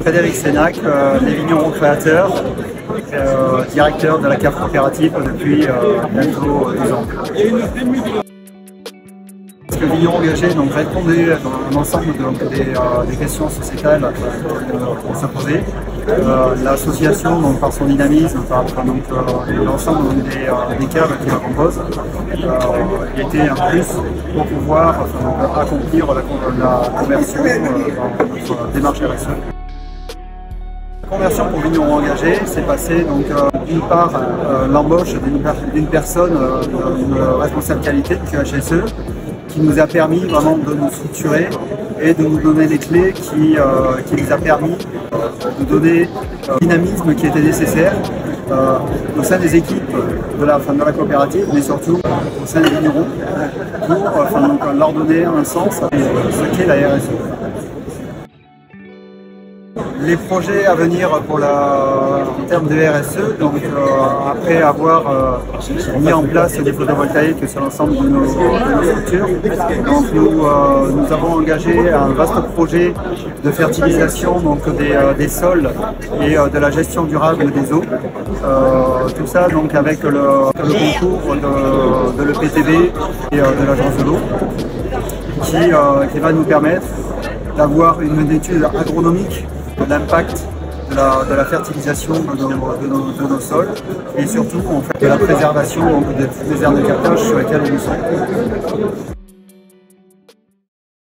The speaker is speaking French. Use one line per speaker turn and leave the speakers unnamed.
Frédéric Sénac, euh, les vignerons créateurs, euh, directeur de la cave coopérative depuis euh, bientôt 12 ans. Parce que Vigneron engagé donc, répondait à un ensemble de, des, euh, des, questions sociétales euh, qui s'imposaient. Euh, L'association, par son dynamisme, par, donc, euh, l'ensemble des, des, caves qui la composent, était un plus pour pouvoir accomplir la, la conversion dans notre démarche RSE. La conversion pour vigneron engagé, c'est passé donc euh, d'une part euh, l'embauche d'une personne, euh, responsable qualité de QHSE, qui nous a permis vraiment de nous structurer et de nous donner les clés qui, qui nous a permis de donner le dynamisme qui était nécessaire au sein des équipes de la, de la coopérative, mais surtout au sein des vignerons, pour leur donner un sens à ce qu'est la RSE les projets à venir pour la, en termes de RSE, donc euh, après avoir euh, mis en place des photovoltaïques sur l'ensemble de, nos structures, euh, nous, avons engagé un vaste projet de fertilisation donc des, des sols et de la gestion durable des eaux. tout ça donc avec le, concours de, de l'EPTB et de l'agence de l'eau qui, qui va nous permettre d'avoir une étude agronomique l'impact de la, de la, fertilisation de nos, de, nos, de nos, sols et surtout fait, de la préservation des, aires de captage sur lesquelles nous sommes.